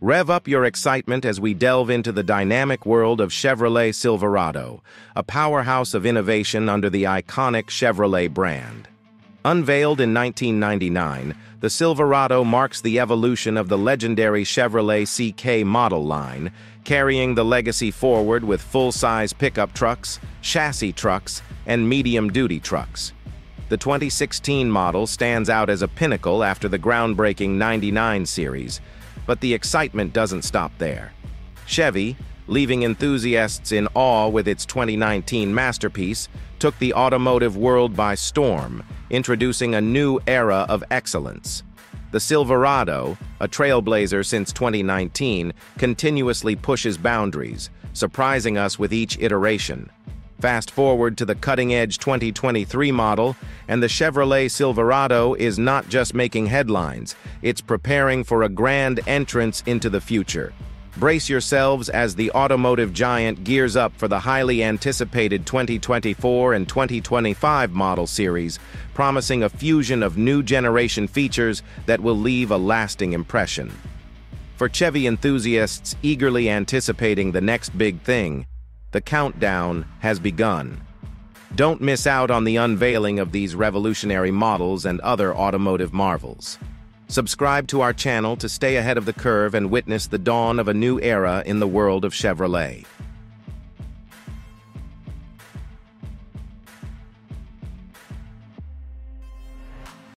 Rev up your excitement as we delve into the dynamic world of Chevrolet Silverado, a powerhouse of innovation under the iconic Chevrolet brand. Unveiled in 1999, the Silverado marks the evolution of the legendary Chevrolet CK model line, carrying the legacy forward with full-size pickup trucks, chassis trucks, and medium-duty trucks. The 2016 model stands out as a pinnacle after the groundbreaking 99 series, but the excitement doesn't stop there. Chevy, leaving enthusiasts in awe with its 2019 masterpiece, took the automotive world by storm, introducing a new era of excellence. The Silverado, a trailblazer since 2019, continuously pushes boundaries, surprising us with each iteration. Fast forward to the cutting-edge 2023 model, and the Chevrolet Silverado is not just making headlines, it's preparing for a grand entrance into the future. Brace yourselves as the automotive giant gears up for the highly anticipated 2024 and 2025 model series, promising a fusion of new generation features that will leave a lasting impression. For Chevy enthusiasts eagerly anticipating the next big thing, the countdown has begun. Don't miss out on the unveiling of these revolutionary models and other automotive marvels. Subscribe to our channel to stay ahead of the curve and witness the dawn of a new era in the world of Chevrolet.